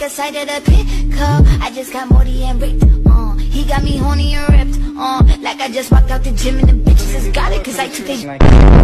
like a of the pickle. I just got Morty and ripped. Uh, he got me horny and ripped. Uh, like I just walked out the gym and the bitches just got it, cause I took they.